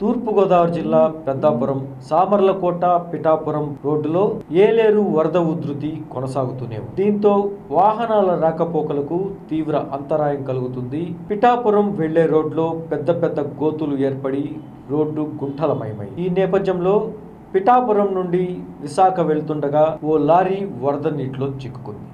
తూర్పుగోదావరి జిల్లా పెద్దాపురం సామర్లకోట పిఠాపురం రోడ్డులో ఏలేరు వరద ఉధృతి కొనసాగుతూనే దీంతో వాహనాల రాకపోకలకు తీవ్ర అంతరాయం కలుగుతుంది. పిఠాపురం వెళ్ళే రోడ్లో పెద్ద పెద్ద గోతులు ఏర్పడి రోడ్డు గుంటలమయమై ఈ నేపథ్యంలో పిఠాపురం నుండి విశాఖ వెళ్తుండగా ఓ లారీ వరద నీటిలో చిక్కుకుంది.